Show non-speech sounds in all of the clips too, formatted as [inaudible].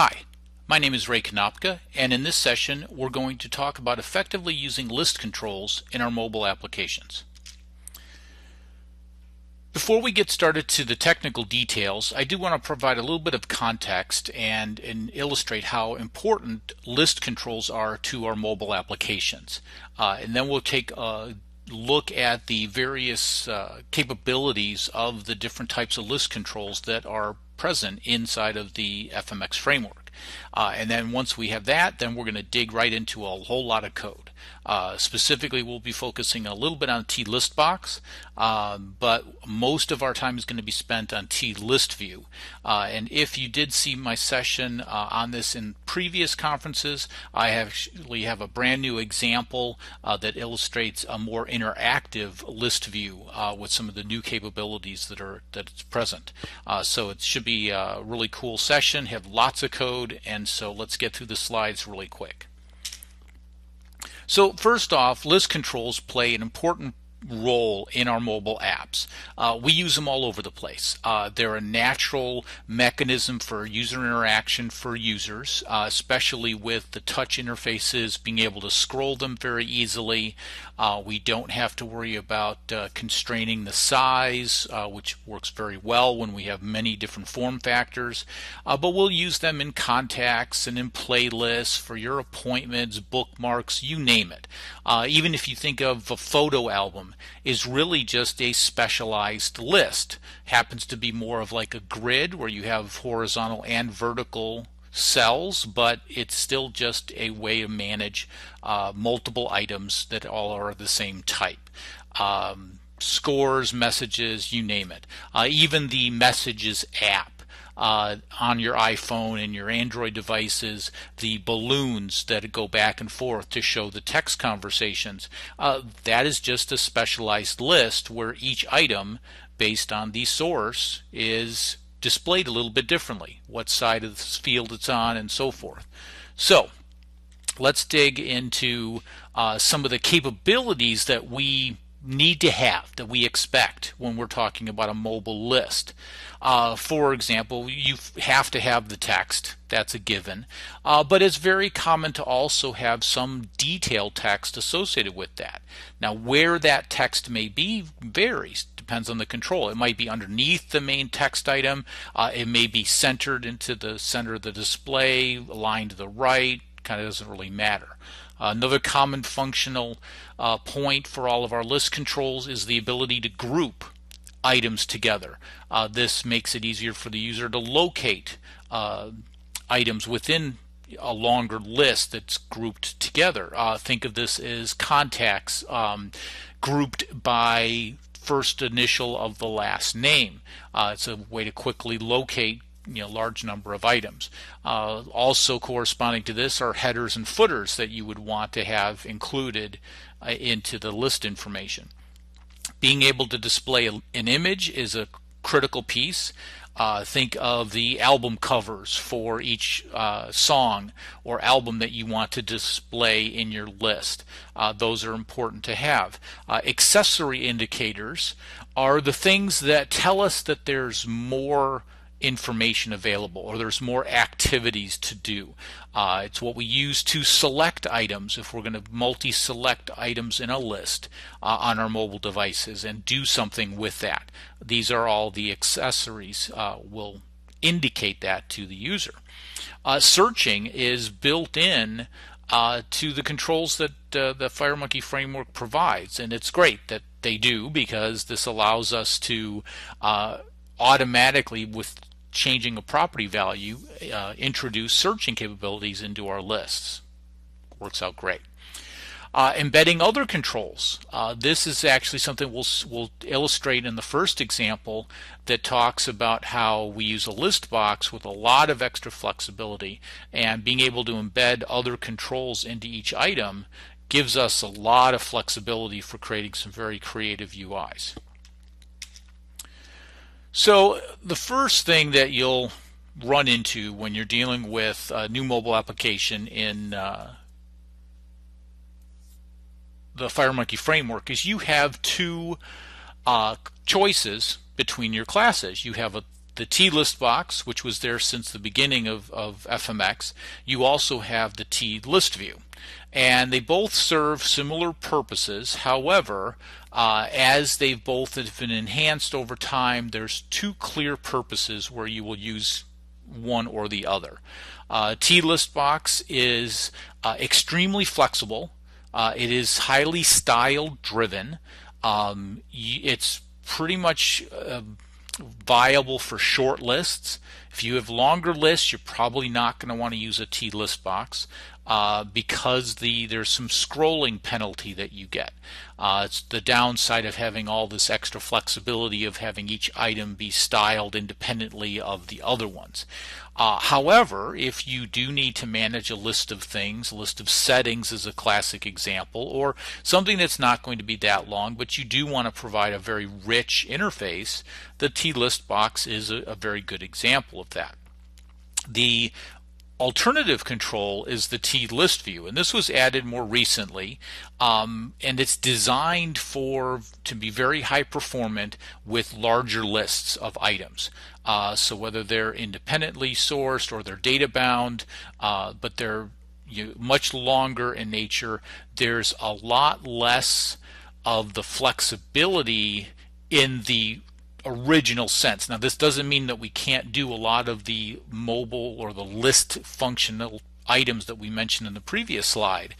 Hi, my name is Ray Konopka, and in this session we're going to talk about effectively using list controls in our mobile applications. Before we get started to the technical details, I do want to provide a little bit of context and, and illustrate how important list controls are to our mobile applications. Uh, and then we'll take a look at the various uh, capabilities of the different types of list controls that are present inside of the FMX framework. Uh, and then once we have that, then we're going to dig right into a whole lot of code. Uh, specifically, we'll be focusing a little bit on T-list box, um, but most of our time is going to be spent on T-list view. Uh, and if you did see my session uh, on this in previous conferences, I actually have a brand new example uh, that illustrates a more interactive list view uh, with some of the new capabilities that are that's present. so it should be a really cool session, have lots of code, and so let's get through the slides really quick. So first off, list controls play an important role in our mobile apps. Uh, we use them all over the place. Uh, they're a natural mechanism for user interaction for users, uh, especially with the touch interfaces, being able to scroll them very easily. Uh, we don't have to worry about uh, constraining the size, uh, which works very well when we have many different form factors. but we'll use them in contacts and in playlists for your appointments, bookmarks, you name it. even if you think of a photo album, is really just a specialized list. Happens to be more of like a grid where you have horizontal and vertical cells, but it's still just a way to manage uh, multiple items that all are the same type. Um, scores, messages, you name it. Uh, even the messages app uh, on your iPhone and your Android devices, the balloons that go back and forth to show the text conversations. Uh, that is just a specialized list where each item, based on the source, is displayed a little bit differently, what side of the field it's on, and so forth. So, let's dig into uh, some of the capabilities that we need to have that we expect when we're talking about a mobile list. Uh, for example, you have to have the text, that's a given, uh, but it's very common to also have some detailed text associated with that. Now, where that text may be varies, depends on the control. It might be underneath the main text item, uh, it may be centered into the center of the display, aligned to the right, kind of doesn't really matter. Another common functional uh, point for all of our list controls is the ability to group items together. Uh, this makes it easier for the user to locate uh, items within a longer list that's grouped together. Uh, think of this as contacts um, grouped by first initial of the last name. Uh, it's a way to quickly locate you know large number of items. Uh, also corresponding to this are headers and footers that you would want to have included uh, into the list information. Being able to display an image is a critical piece. Uh, think of the album covers for each uh, song or album that you want to display in your list. Uh, those are important to have. Uh, accessory indicators are the things that tell us that there's more information available or there's more activities to do. Uh, it's what we use to select items if we're going to multi-select items in a list uh, on our mobile devices and do something with that. These are all the accessories uh, will indicate that to the user. Uh, searching is built in uh, to the controls that uh, the FireMonkey framework provides and it's great that they do because this allows us to automatically with changing a property value, uh, introduce searching capabilities into our lists. Works out great. Uh, embedding other controls. Uh, this is actually something we'll, we'll illustrate in the first example that talks about how we use a list box with a lot of extra flexibility and being able to embed other controls into each item gives us a lot of flexibility for creating some very creative UIs. So the first thing that you'll run into when you're dealing with a new mobile application in uh, the FireMonkey framework is you have two uh, choices between your classes. You have a the T list box, which was there since the beginning of, of FMX, you also have the T list view. And they both serve similar purposes. However, uh, as they've both been enhanced over time, there's two clear purposes where you will use one or the other. Uh, T-list box is uh, extremely flexible. Uh, it is highly style driven. Um, it's pretty much uh, viable for short lists. If you have longer lists, you're probably not going to want to use a T list box uh, because the there's some scrolling penalty that you get. Uh, it's the downside of having all this extra flexibility of having each item be styled independently of the other ones. Uh, however, if you do need to manage a list of things, a list of settings is a classic example, or something that's not going to be that long, but you do want to provide a very rich interface, the T-list box is a, a very good example of that. The alternative control is the T list view, and this was added more recently, um, and it's designed for to be very high performant with larger lists of items. Uh, so whether they're independently sourced or they're data bound, uh, but they're you, much longer in nature, there's a lot less of the flexibility in the original sense. Now, this doesn't mean that we can't do a lot of the mobile or the list functional items that we mentioned in the previous slide.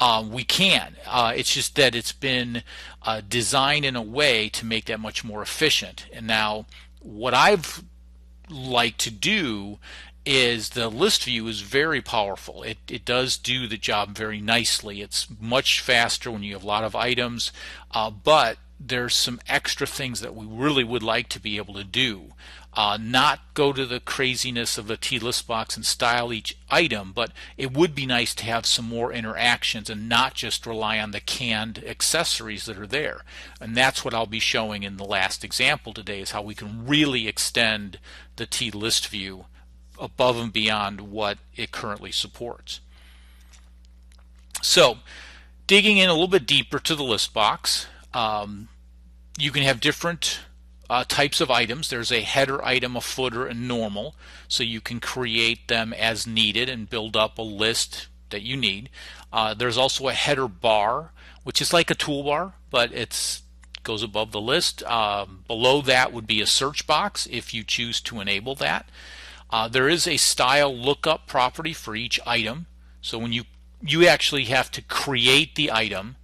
Um, we can. Uh, it's just that it's been uh, designed in a way to make that much more efficient. And now, what I've liked to do is the list view is very powerful. It, it does do the job very nicely. It's much faster when you have a lot of items, uh, but there's some extra things that we really would like to be able to do. Uh, not go to the craziness of a T-list box and style each item, but it would be nice to have some more interactions and not just rely on the canned accessories that are there. And that's what I'll be showing in the last example today is how we can really extend the T-list view above and beyond what it currently supports. So, digging in a little bit deeper to the list box, um, you can have different uh, types of items. There's a header item, a footer, and normal. So you can create them as needed and build up a list that you need. Uh, there's also a header bar, which is like a toolbar, but it's goes above the list. Um, below that would be a search box if you choose to enable that. Uh, there is a style lookup property for each item. So when you you actually have to create the item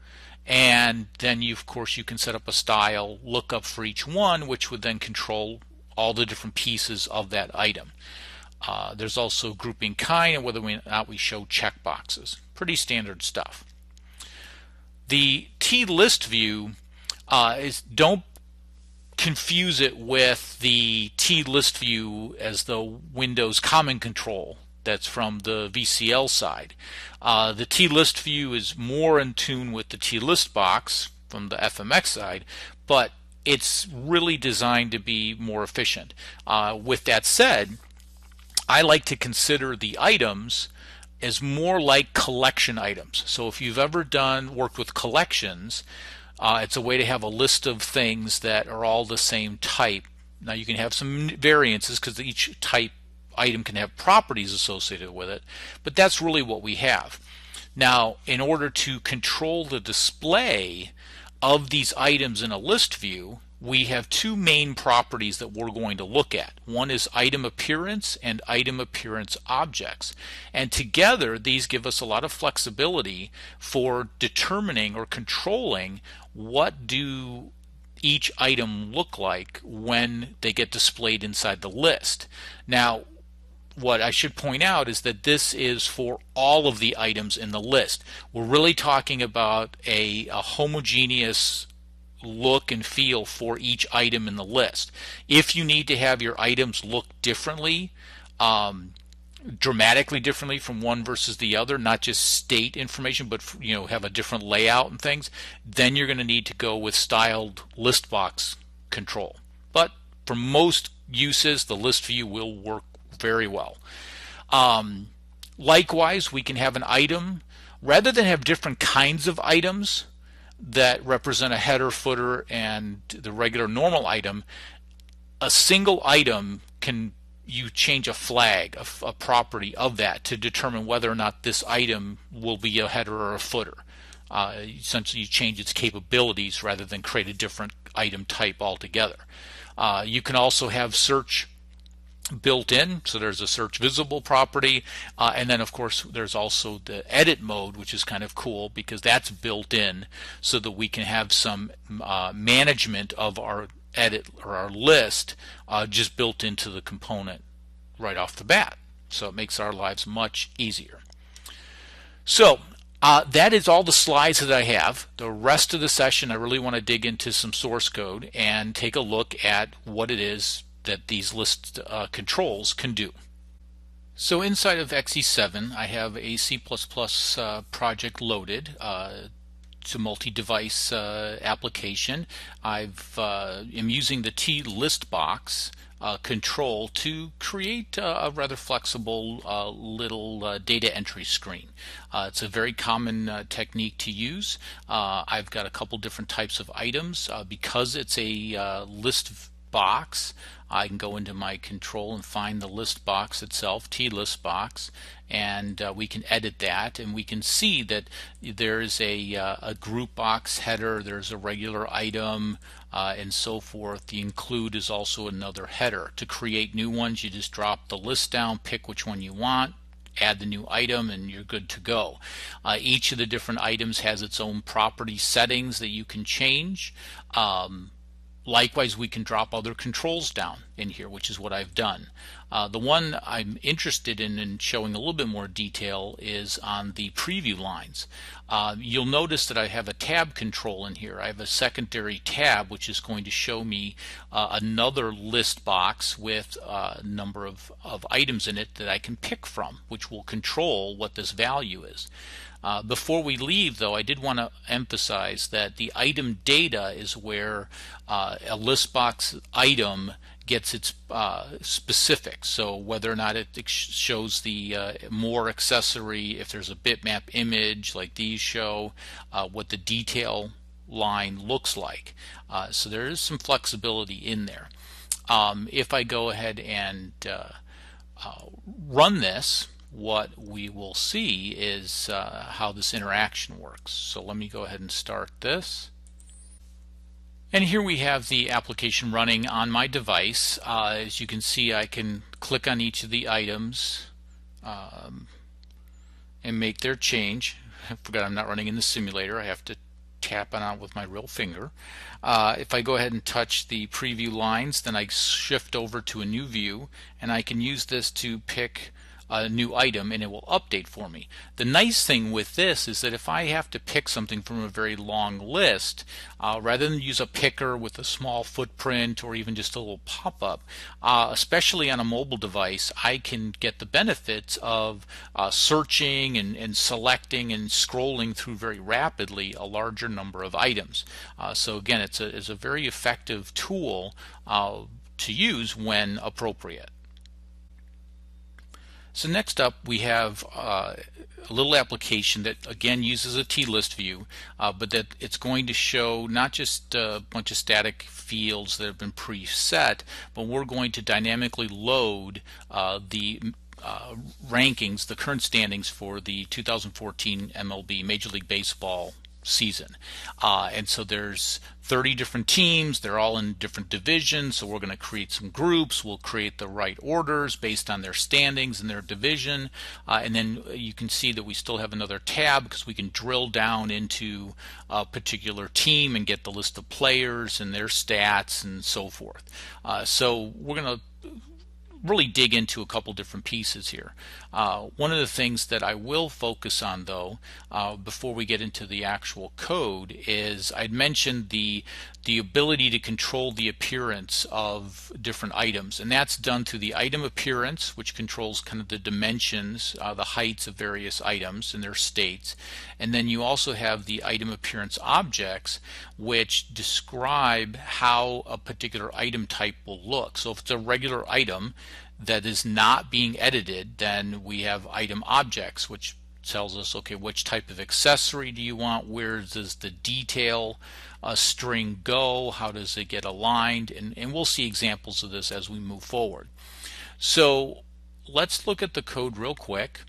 and then you of course you can set up a style lookup for each one which would then control all the different pieces of that item. Uh, there's also grouping kind and whether or not we show checkboxes. Pretty standard stuff. The T list view uh, is don't confuse it with the T list view as the Windows common control that's from the VCL side. Uh, the T-list view is more in tune with the T-list box from the FMX side, but it's really designed to be more efficient. Uh, with that said, I like to consider the items as more like collection items. So if you've ever done worked with collections, uh, it's a way to have a list of things that are all the same type. Now you can have some variances because each type item can have properties associated with it, but that's really what we have. Now, in order to control the display of these items in a list view, we have two main properties that we're going to look at. One is item appearance and item appearance objects. And together, these give us a lot of flexibility for determining or controlling what do each item look like when they get displayed inside the list. Now, what I should point out is that this is for all of the items in the list. We're really talking about a, a, homogeneous look and feel for each item in the list. If you need to have your items look differently, um, dramatically differently from one versus the other, not just state information, but you know have a different layout and things, then you're going to need to go with styled list box control. But for most uses, the list view will work very well. Um, likewise, we can have an item, rather than have different kinds of items that represent a header, footer, and the regular normal item, a single item can you change a flag, a, a, property of that to determine whether or not this item will be a header or a footer. Uh, essentially, you change its capabilities rather than create a different item type altogether. Uh, you can also have search built in. So there's a search visible property. Uh, and then of course there's also the edit mode which is kind of cool because that's built in so that we can have some uh, management of our edit or our list uh, just built into the component right off the bat. So it makes our lives much easier. So uh, that is all the slides that I have. The rest of the session, I really want to dig into some source code and take a look at what it is that these list uh, controls can do. So inside of XE7 I have a C++ uh, project loaded. Uh, a multi-device uh, application. I've uh, am using the T list box uh, control to create uh, a rather flexible uh, little data entry screen. it's a very common technique to use. I've got a couple different types of items because it's a list box. I can go into my control and find the list box itself, T-list box, and uh, we can edit that and we can see that there's a, uh, a group box header, there's a regular item, uh, and so forth. The include is also another header. To create new ones, you just drop the list down, pick which one you want, add the new item and you're good to go. Uh, each of the different items has its own property settings that you can change. Um, Likewise, we can drop other controls down in here, which is what I've done. Uh, the one I'm interested in in showing a little bit more detail is on the preview lines. Uh, you'll notice that I have a tab control in here. I have a secondary tab which is going to show me uh, another list box with uh, a number of, of items in it that I can pick from, which will control what this value is. Uh, before we leave, though, I did want to emphasize that the item data is where uh, a list box item gets its uh, specifics. So whether or not it shows the uh, more accessory, if there's a bitmap image like these show, uh, what the detail line looks like. Uh, so there is some flexibility in there. Um, if I go ahead and run this, what we will see is uh, how this interaction works. So let me go ahead and start this. And here we have the application running on my device. Uh, as you can see, I can click on each of the items um, and make their change. [laughs] I forgot I'm not running in the simulator. I have to tap on it with my real finger. Uh, if I go ahead and touch the preview lines, then I shift over to a new view, and I can use this to pick a new item and it will update for me. The nice thing with this is that if I have to pick something from a very long list, uh, rather than use a picker with a small footprint or even just a little pop-up, uh, especially on a mobile device, I can get the benefits of uh, searching and, and, selecting and scrolling through very rapidly a larger number of items. Uh, so again, it's a, it's a very effective tool uh, to use when appropriate. So next up we have uh, a little application that again uses a T-list view, uh, but that it's going to show not just a bunch of static fields that have been preset, but we're going to dynamically load uh, the uh, rankings, the current standings for the 2014 MLB Major League Baseball season. Uh, and so there's 30 different teams. They're all in different divisions. So we're going to create some groups. We'll create the right orders based on their standings and their division. Uh, and then you can see that we still have another tab because we can drill down into a particular team and get the list of players and their stats and so forth. Uh, so we're going to really dig into a couple different pieces here. Uh, one of the things that I will focus on though uh, before we get into the actual code is I'd mentioned the the ability to control the appearance of different items and that's done through the item appearance which controls kind of the dimensions uh, the heights of various items and their states and then you also have the item appearance objects which describe how a particular item type will look so if it's a regular item that is not being edited then we have item objects which tells us, okay, which type of accessory do you want? Where does the detail uh, string go? How does it get aligned? And, and we'll see examples of this as we move forward. So let's look at the code real quick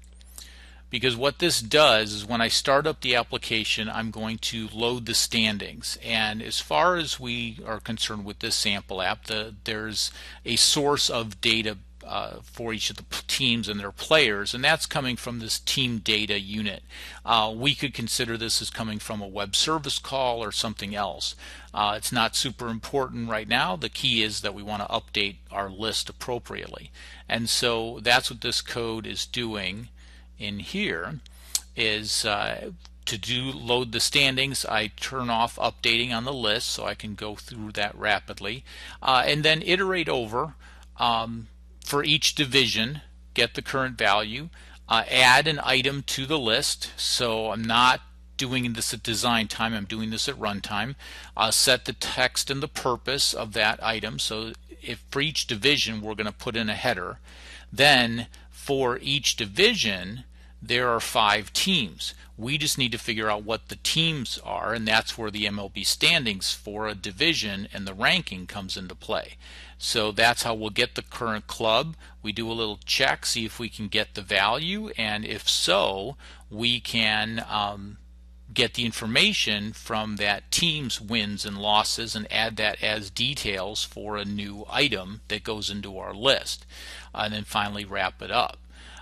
because what this does is when I start up the application I'm going to load the standings and as far as we are concerned with this sample app the, there's a source of data uh, for each of the teams and their players, and that's coming from this team data unit. Uh, we could consider this as coming from a web service call or something else. Uh, it's not super important right now. The key is that we want to update our list appropriately. And so that's what this code is doing in here is uh, to do load the standings I turn off updating on the list so I can go through that rapidly uh, and then iterate over um, for each division get the current value uh, add an item to the list. So I'm not doing this at design time I'm doing this at runtime. Uh, set the text and the purpose of that item. So if for each division we're going to put in a header. Then for each division there are five teams. We just need to figure out what the teams are, and that's where the MLB standings for a division and the ranking comes into play. So that's how we'll get the current club. We do a little check, see if we can get the value, and if so, we can um, get the information from that team's wins and losses and add that as details for a new item that goes into our list. And then finally wrap it up.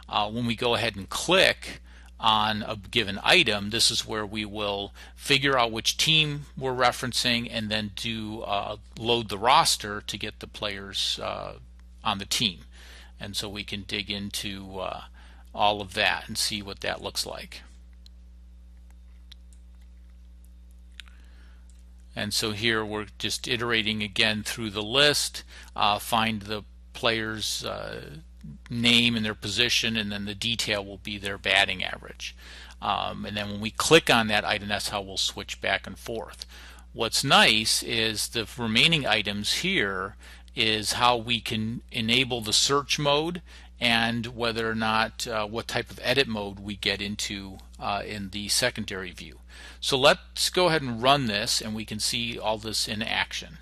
Uh, when we go ahead and click on a given item, this is where we will figure out which team we're referencing and then do uh, load the roster to get the players uh, on the team. And so we can dig into uh, all of that and see what that looks like. And so here we're just iterating again through the list, uh, find the players uh, name and their position, and then the detail will be their batting average. Um, and then when we click on that item, that's how we'll switch back and forth. What's nice is the remaining items here is how we can enable the search mode and whether or not uh, what type of edit mode we get into uh, in the secondary view. So let's go ahead and run this and we can see all this in action.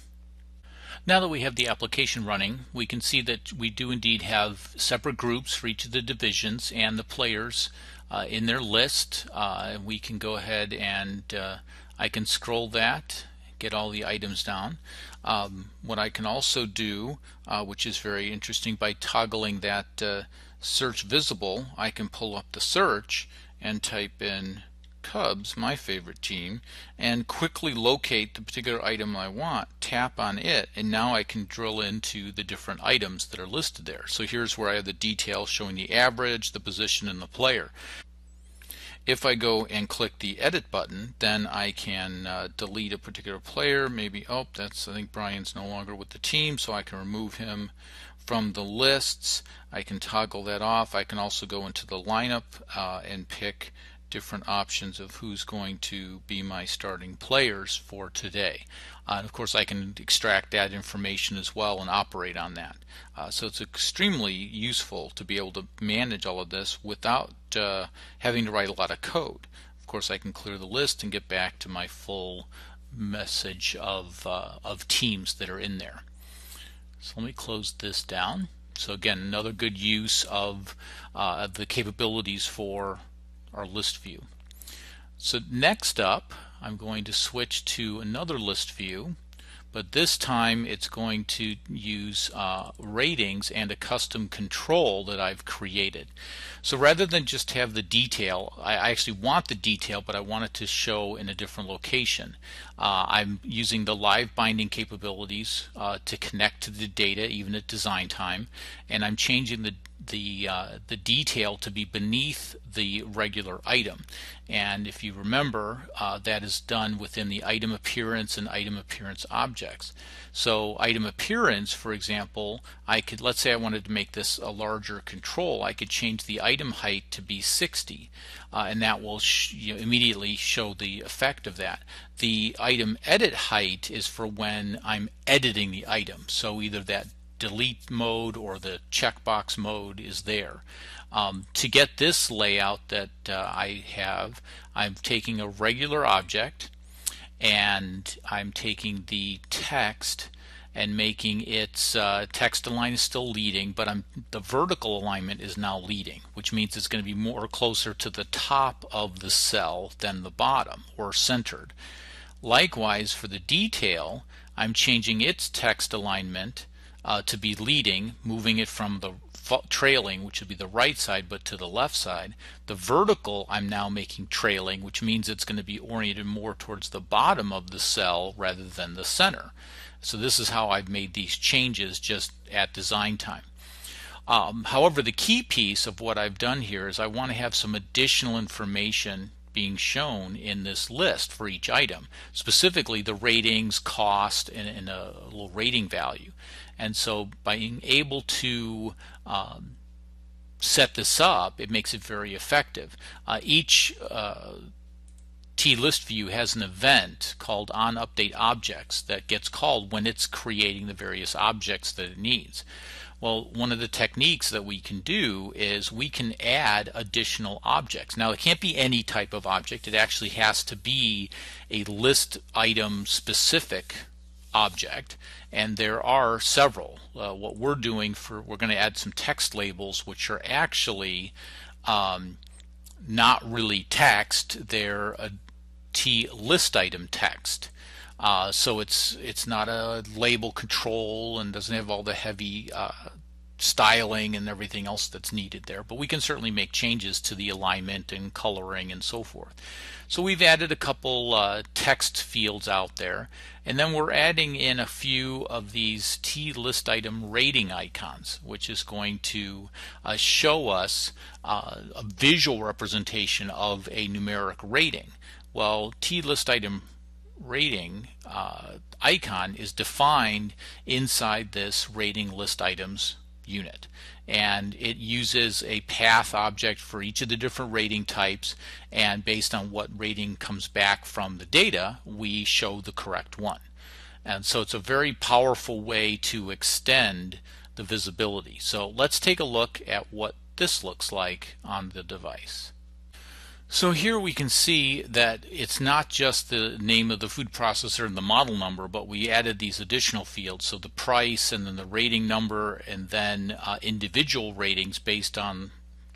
Now that we have the application running, we can see that we do indeed have separate groups for each of the divisions and the players uh, in their list. Uh, we can go ahead and uh, I can scroll that, get all the items down. Um, what I can also do, uh, which is very interesting, by toggling that uh, search visible, I can pull up the search and type in Cubs, my favorite team, and quickly locate the particular item I want, tap on it, and now I can drill into the different items that are listed there. So here's where I have the details showing the average, the position, and the player. If I go and click the edit button, then I can uh, delete a particular player. Maybe, oh, that's, I think Brian's no longer with the team, so I can remove him from the lists. I can toggle that off. I can also go into the lineup uh, and pick different options of who's going to be my starting players for today. Uh, and of course I can extract that information as well and operate on that. Uh, so it's extremely useful to be able to manage all of this without uh, having to write a lot of code. Of course I can clear the list and get back to my full message of, uh, of teams that are in there. So let me close this down. So again, another good use of uh, the capabilities for our list view. So next up, I'm going to switch to another list view, but this time it's going to use uh, ratings and a custom control that I've created. So rather than just have the detail, I, actually want the detail, but I want it to show in a different location. Uh, I'm using the live binding capabilities uh, to connect to the data even at design time, and I'm changing the the uh, the detail to be beneath the regular item. And if you remember uh, that is done within the item appearance and item appearance objects. So item appearance for example I could let's say I wanted to make this a larger control I could change the item height to be 60 uh, and that will sh you know, immediately show the effect of that. The item edit height is for when I'm editing the item. So either that delete mode or the checkbox mode is there. Um, to get this layout that uh, I have, I'm taking a regular object and I'm taking the text and making its uh, text align is still leading, but I'm, the vertical alignment is now leading, which means it's going to be more closer to the top of the cell than the bottom or centered. Likewise, for the detail, I'm changing its text alignment uh, to be leading, moving it from the trailing, which would be the right side, but to the left side. The vertical I'm now making trailing, which means it's going to be oriented more towards the bottom of the cell rather than the center. So this is how I've made these changes just at design time. Um, however, the key piece of what I've done here is I want to have some additional information being shown in this list for each item, specifically the ratings, cost, and, and a little rating value. And so by being able to um, set this up, it makes it very effective. Uh, each uh, T-list view has an event called onUpdateObjects that gets called when it's creating the various objects that it needs. Well, one of the techniques that we can do is we can add additional objects. Now, it can't be any type of object. It actually has to be a list item specific object and there are several uh, what we're doing for we're going to add some text labels which are actually um, not really text they're a T list item text. Uh, so it's it's not a label control and doesn't have all the heavy uh, styling and everything else that's needed there. But we can certainly make changes to the alignment and coloring and so forth so we've added a couple uh, text fields out there. And then we're adding in a few of these T list item rating icons which is going to uh, show us uh, a visual representation of a numeric rating. Well T list item rating uh, icon is defined inside this rating list items unit. And it uses a path object for each of the different rating types and based on what rating comes back from the data we show the correct one. And so it's a very powerful way to extend the visibility. So let's take a look at what this looks like on the device so here we can see that it's not just the name of the food processor and the model number, but we added these additional fields. So the price and then the rating number and then uh, individual ratings based on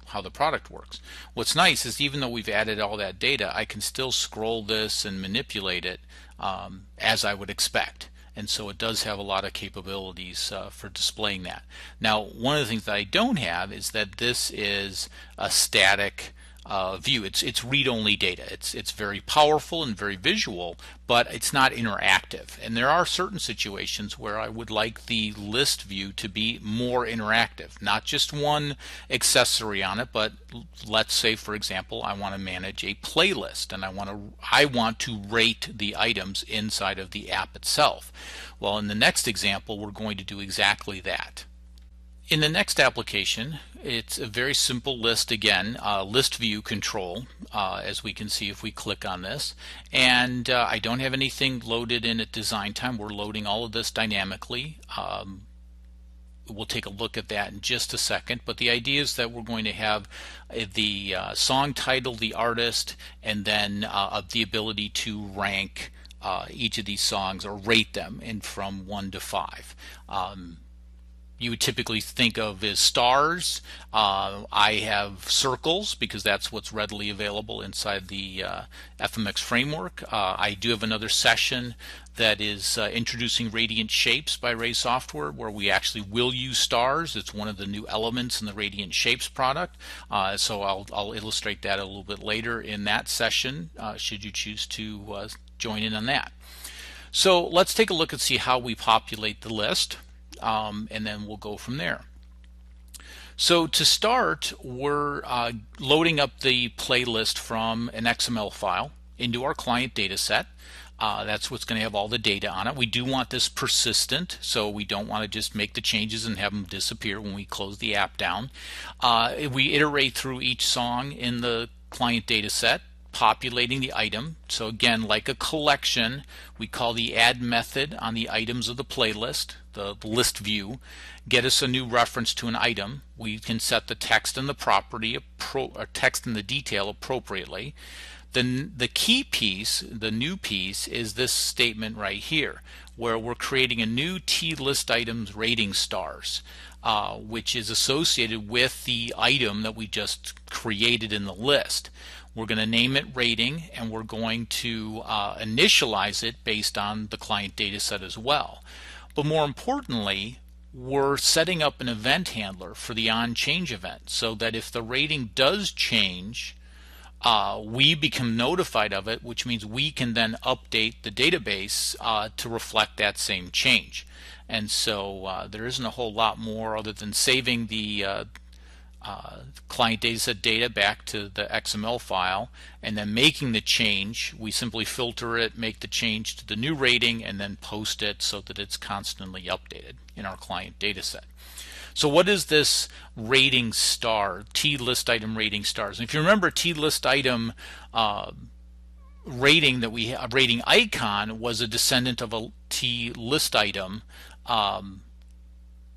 how the product works. What's nice is even though we've added all that data, I can still scroll this and manipulate it um, as I would expect. And so it does have a lot of capabilities uh, for displaying that. Now, one of the things that I don't have is that this is a static uh, view. It's it's read-only data. It's it's very powerful and very visual, but it's not interactive. And there are certain situations where I would like the list view to be more interactive, not just one accessory on it, but let's say, for example, I want to manage a playlist and I want to I want to rate the items inside of the app itself. Well, in the next example, we're going to do exactly that. In the next application, it's a very simple list again, uh, list view control, uh, as we can see if we click on this. And uh, I don't have anything loaded in at design time. We're loading all of this dynamically. Um, we'll take a look at that in just a second. But the idea is that we're going to have uh, the uh, song title, the artist, and then uh, the ability to rank each of these songs or rate them in from 1 to 5. Um, you would typically think of as stars. Uh, I have circles because that's what's readily available inside the uh, FMX framework. Uh, I do have another session that is uh, introducing Radiant Shapes by Raize Software where we actually will use stars. It's one of the new elements in the Radiant Shapes product. Uh, so I'll, I'll, illustrate that a little bit later in that session uh, should you choose to join in on that. So let's take a look and see how we populate the list um, and then we'll go from there. So to start, we're uh, loading up the playlist from an XML file into our client data set. Uh, that's what's going to have all the data on it. We do want this persistent, so we don't want to just make the changes and have them disappear when we close the app down. Uh, we iterate through each song in the client data set populating the item. So again, like a collection, we call the add method on the items of the playlist, the list view, get us a new reference to an item. We can set the text and the property, or text and the detail appropriately. Then the key piece, the new piece, is this statement right here, where we're creating a new T list items rating stars, uh, which is associated with the item that we just created in the list. We're going to name it rating and we're going to uh, initialize it based on the client data set as well. But more importantly, we're setting up an event handler for the on change event so that if the rating does change, uh, we become notified of it, which means we can then update the database uh, to reflect that same change. And so uh, there isn't a whole lot more other than saving the uh, client dataset data back to the XML file and then making the change. We simply filter it, make the change to the new rating, and then post it so that it's constantly updated in our client data set So what is this rating star, T list item rating stars? And if you remember T list item uh, rating that we rating icon was a descendant of a T list item. Um,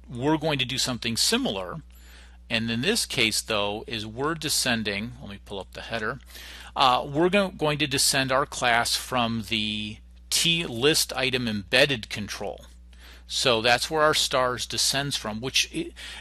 we're going to do something similar. And in this case, though, is we're descending, let me pull up the header, uh, we're going to descend our class from the T list item embedded control. So that's where our stars descends from, which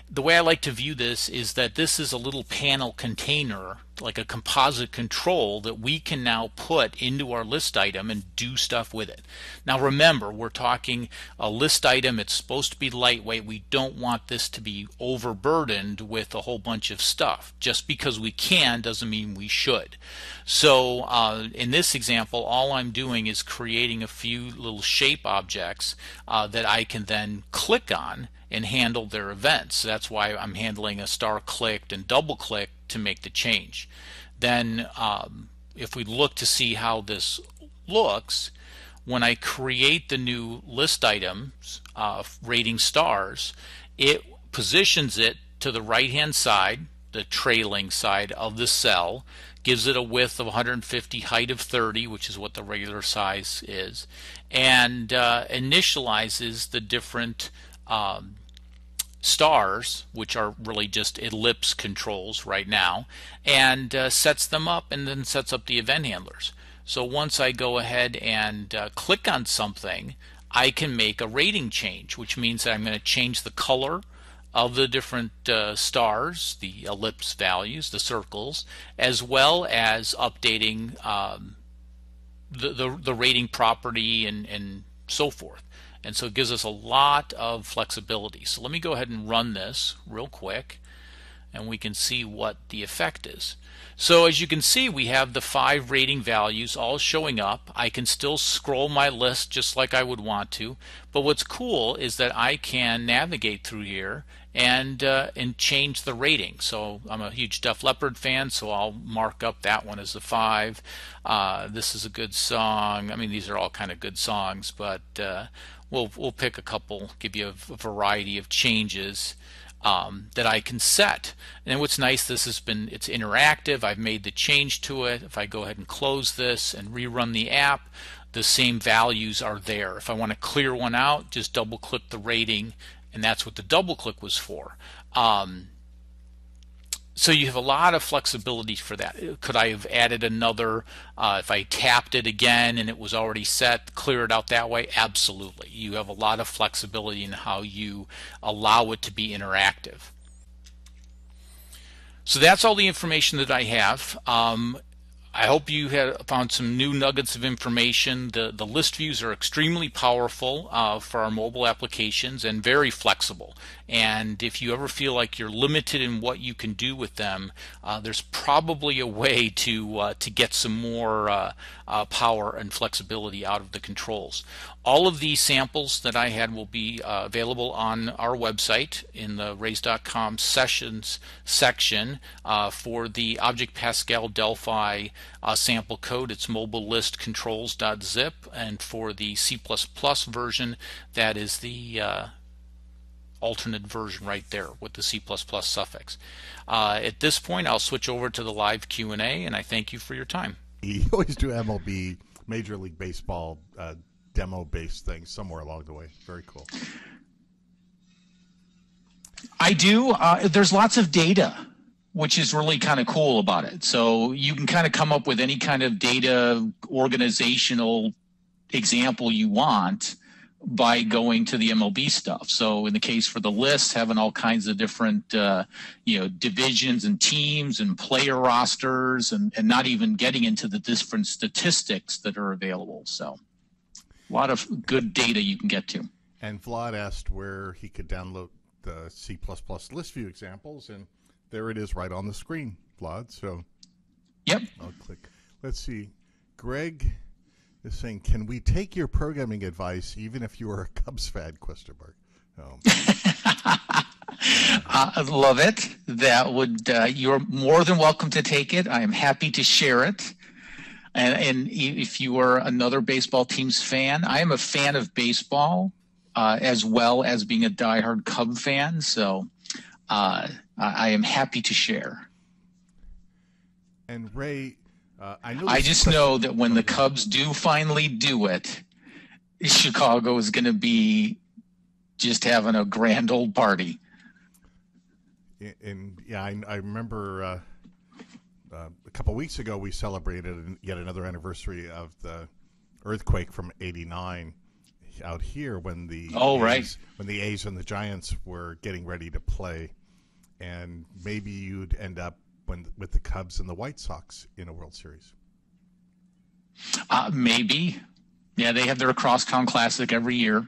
the way I like to view this is that this is a little panel container, like a composite control that we can now put into our list item and do stuff with it. Now remember, we're talking a list item, it's supposed to be lightweight. We don't want this to be overburdened with a whole bunch of stuff. Just because we can doesn't mean we should. So uh, in this example, all I'm doing is creating a few little shape objects uh, that I can then click on and handle their events. That's why I'm handling a star clicked and double clicked to make the change. Then um, if we look to see how this looks, when I create the new list items uh, rating stars, it positions it to the right hand side, the trailing side of the cell, gives it a width of 150, height of 30, which is what the regular size is, and uh, initializes the different um, stars, which are really just ellipse controls right now, and uh, sets them up and then sets up the event handlers. So once I go ahead and uh, click on something, I can make a rating change, which means that I'm going to change the color of the different uh, stars, the ellipse values, the circles, as well as updating um, the, the, the, rating property and, and so forth. And so it gives us a lot of flexibility. So let me go ahead and run this real quick and we can see what the effect is. So as you can see, we have the five rating values all showing up. I can still scroll my list just like I would want to. But what's cool is that I can navigate through here and uh, and change the rating. So I'm a huge Def Leppard fan, so I'll mark up that one as a five. Uh, this is a good song. I mean, these are all kind of good songs, but uh, we'll we'll pick a couple, give you a, a variety of changes um, that I can set. And what's nice, this has been, it's interactive. I've made the change to it. If I go ahead and close this and rerun the app, the same values are there. If I want to clear one out, just double click the rating and that's what the double click was for. Um, so you have a lot of flexibility for that. Could I have added another, uh, if I tapped it again and it was already set, clear it out that way? Absolutely. You have a lot of flexibility in how you allow it to be interactive. So that's all the information that I have. Um, I hope you have found some new nuggets of information. The, the list views are extremely powerful uh, for our mobile applications and very flexible. And if you ever feel like you're limited in what you can do with them, uh, there's probably a way to uh, to get some more uh, uh, power and flexibility out of the controls. All of these samples that I had will be uh, available on our website in the Raize.com sessions section for the Object Pascal Delphi sample code. It's mobile list controls.zip, and for the C++ version, that is the alternate version right there with the C++ suffix. Uh, at this point, I'll switch over to the live Q&A, and I thank you for your time. [laughs] You always do MLB, Major League Baseball uh, demo based things somewhere along the way. Very cool. I do. Uh, there's lots of data, which is really kind of cool about it. So you can kind of come up with any kind of data organizational example you want by going to the MLB stuff. So in the case for the list, having all kinds of different, uh, you know, divisions and teams and player rosters, and and not even getting into the different statistics that are available. So a lot of good data you can get to. And Vlad asked where he could download the C++ list view examples, and there it is right on the screen, Vlad. So, yep. I'll click. Let's see. Greg is saying, "Can we take your programming advice even if you are a Cubs fan?" Question mark. Um, [laughs] I love it. That would uh, you're more than welcome to take it. I am happy to share it. And, and if you are another baseball team's fan, I am a fan of baseball uh, as well as being a diehard Cub fan. So uh, I am happy to share. And Ray, uh, I know. I just know that when the Cubs do finally do it, Chicago is going to be just having a grand old party. And yeah, I, I remember uh, a couple weeks ago we celebrated yet another anniversary of the earthquake from '89 out here when the oh A's, right when the A's and the Giants were getting ready to play, and maybe you'd end up when with the Cubs and the White Sox in a World Series. Uh, maybe, yeah, they have their crosstown classic every year,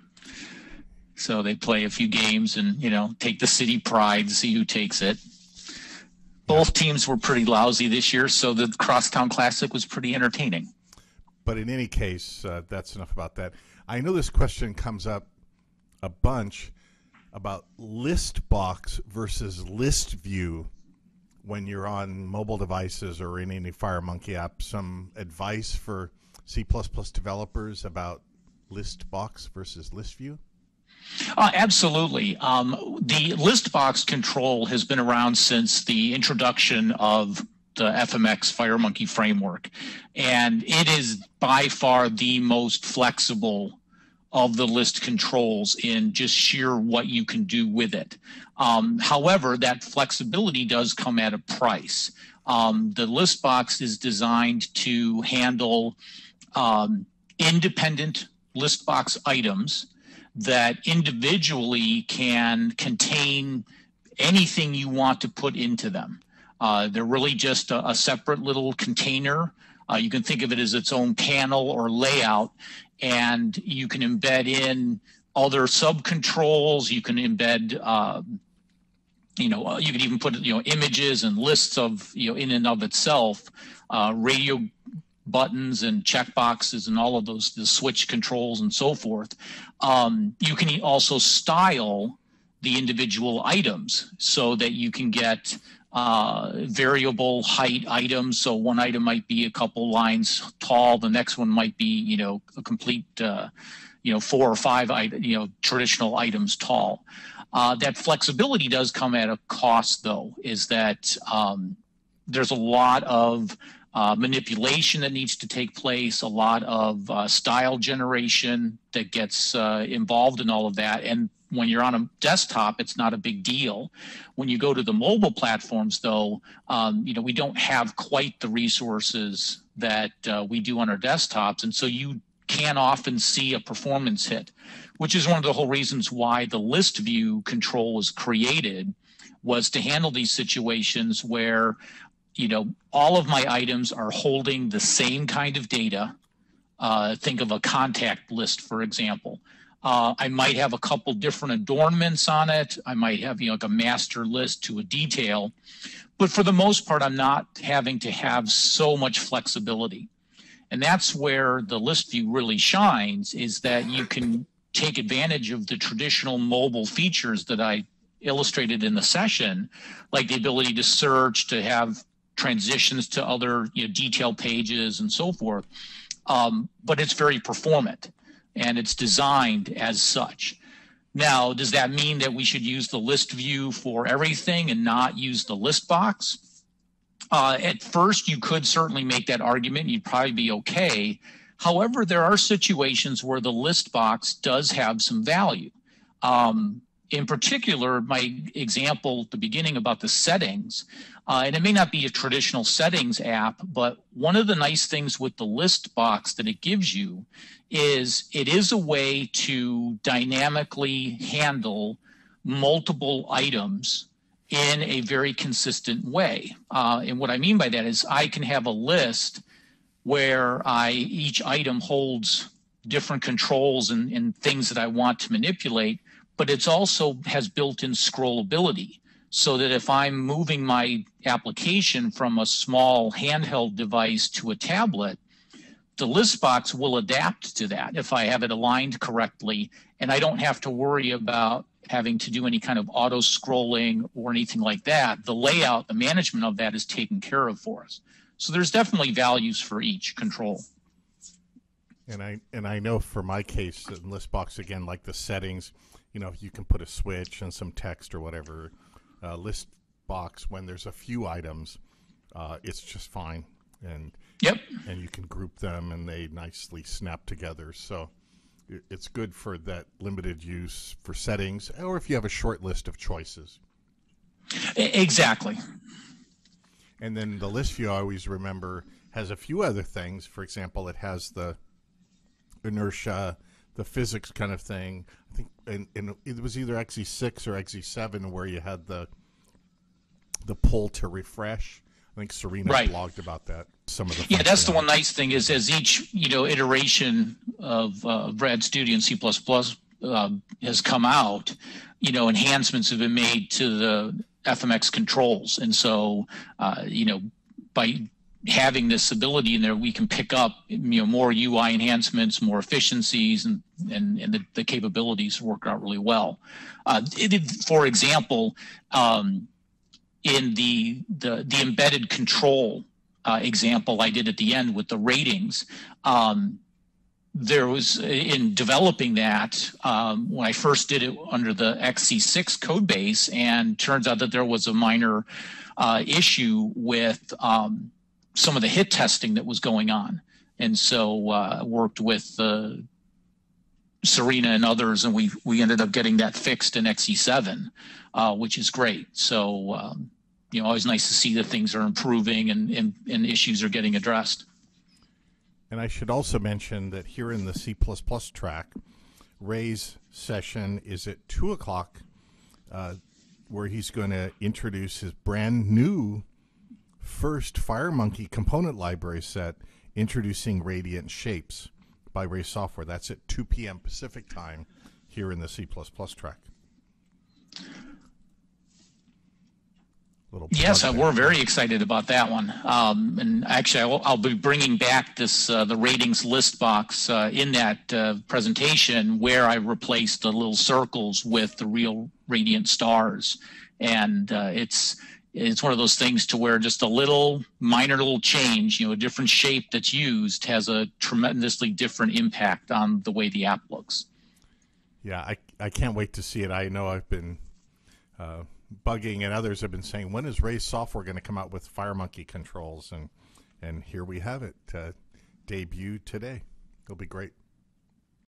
so they play a few games and you know take the city pride, see who takes it. Both teams were pretty lousy this year, so the crosstown classic was pretty entertaining. But in any case, uh, that's enough about that. I know this question comes up a bunch about list box versus list view when you're on mobile devices or in any FireMonkey app. Some advice for C developers about list box versus list view? Uh, absolutely. Um, the list box control has been around since the introduction of the FMX FireMonkey framework. And it is by far the most flexible of the list controls in just sheer what you can do with it. Um, however, that flexibility does come at a price. Um, the list box is designed to handle um, independent list box items that individually can contain anything you want to put into them. Uh, they're really just a, a separate little container. Uh, you can think of it as its own panel or layout, and you can embed in other sub controls. You can embed, uh, you know, uh, you can even put you know images and lists of you know in and of itself, uh, radio buttons and checkboxes and all of those the switch controls and so forth. Um, you can also style the individual items so that you can get uh, variable height items. So one item might be a couple lines tall. The next one might be, you know, a complete, uh, you know, four or five, you know, traditional items tall. Uh, that flexibility does come at a cost, though. Is that um, there's a lot of uh, manipulation that needs to take place, a lot of uh, style generation that gets uh, involved in all of that, and when you're on a desktop, it's not a big deal. When you go to the mobile platforms, though, um, you know we don't have quite the resources that uh, we do on our desktops, and so you can often see a performance hit, which is one of the whole reasons why the list view control was created, was to handle these situations where you know all of my items are holding the same kind of data. Uh, think of a contact list, for example. Uh, I might have a couple different adornments on it. I might have you know like a master list to a detail, but for the most part, I'm not having to have so much flexibility, and that's where the list view really shines. Is that you can take advantage of the traditional mobile features that I illustrated in the session, like the ability to search, to have transitions to other you know, detail pages and so forth. Um, but it's very performant and it's designed as such. Now, does that mean that we should use the list view for everything and not use the list box? Uh, at first, you could certainly make that argument. You'd probably be okay. However, there are situations where the list box does have some value. Um, in particular, my example at the beginning about the settings, uh, and it may not be a traditional settings app, but one of the nice things with the list box that it gives you is it is a way to dynamically handle multiple items in a very consistent way. Uh, and what I mean by that is I can have a list where I each item holds different controls and, and things that I want to manipulate, but it's also has built-in scrollability so that if I'm moving my application from a small handheld device to a tablet, the list box will adapt to that if I have it aligned correctly, and I don't have to worry about having to do any kind of auto scrolling or anything like that. The layout, the management of that is taken care of for us. So there's definitely values for each control. And I and I know for my case in Listbox again, like the settings, you know, you can put a switch and some text or whatever. Uh, list box when there's a few items, uh, it's just fine, and yep, and you can group them and they nicely snap together. So it's good for that limited use for settings, or if you have a short list of choices. Exactly. And then the list view, I always remember, has a few other things. For example, it has the inertia, the physics kind of thing. I think, and, and it was either XE6 or XE7 where you had the the pull to refresh. I think Sarina right. blogged about that. Some of the yeah, that's the one nice thing is as each you know iteration of uh, RAD Studio and C++ uh, has come out, you know enhancements have been made to the FMX controls. And so, uh, you know, by having this ability in there, we can pick up, you know, more UI enhancements, more efficiencies, and and, and the, the capabilities work out really well. Uh, it, for example, um, in the, the the embedded control uh, example I did at the end with the ratings, um, there was in developing that um, when I first did it under the XE6 code base, and turns out that there was a minor uh, issue with um, some of the hit testing that was going on, and so uh, worked with uh, Sarina and others, and we we ended up getting that fixed in XE7, uh, which is great. So um, you know, always nice to see that things are improving and, and, and issues are getting addressed. And I should also mention that here in the C track, Ray's session is at 2 o'clock, uh, where he's going to introduce his brand new first FireMonkey component library set, introducing Radiant Shapes by Raize Software. That's at 2 p.m. Pacific time here in the C track. yes, uh, we're very excited about that one. Um, and actually, I will, I'll be bringing back this uh, the ratings list box uh, in that uh, presentation where I replaced the little circles with the real radiant stars, and uh, it's it's one of those things to where just a little minor little change, you know, a different shape that's used has a tremendously different impact on the way the app looks. Yeah, I I can't wait to see it. I know I've been uh, bugging and others have been saying, when is Raize Software going to come out with FireMonkey controls? And and here we have it, uh, debut today. It'll be great.